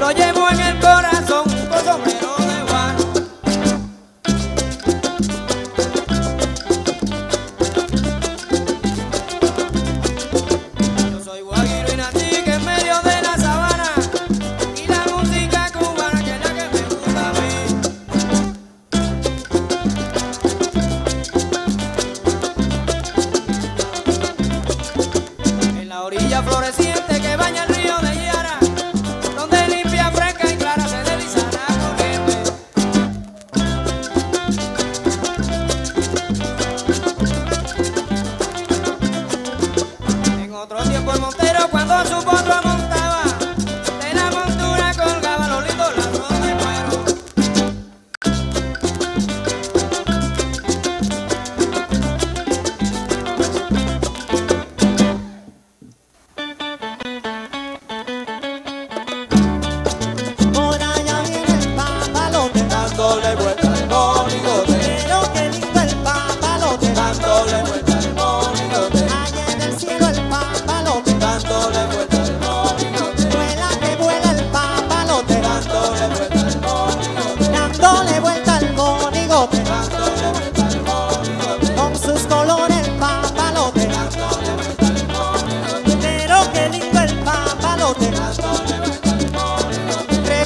lo llevo en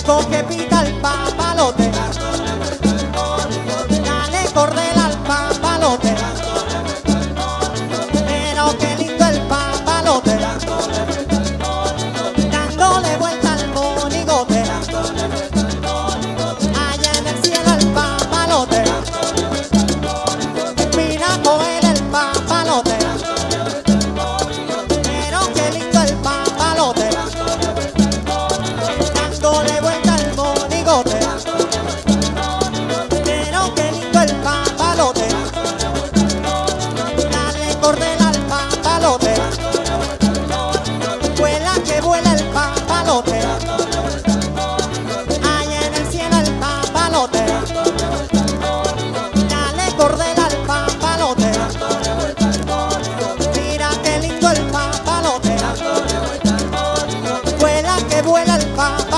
monigote, recoge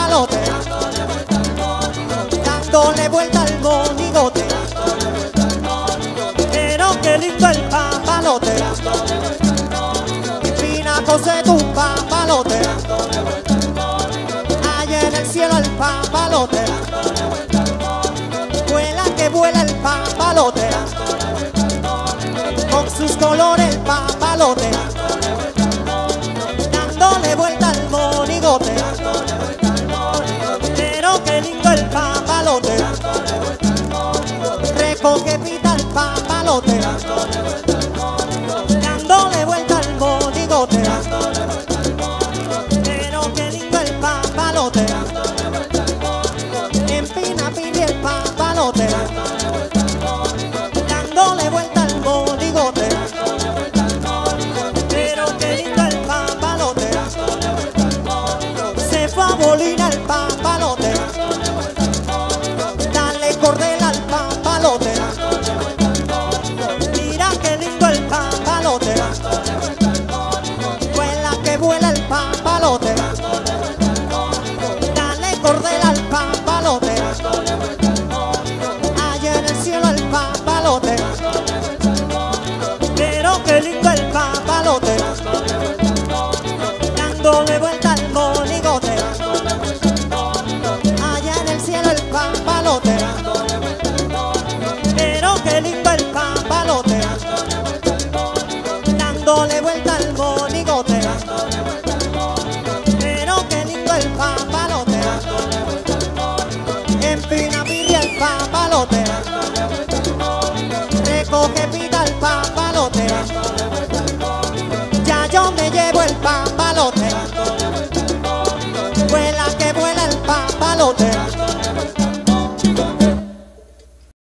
papalote, dándole vuelta papalote, pop.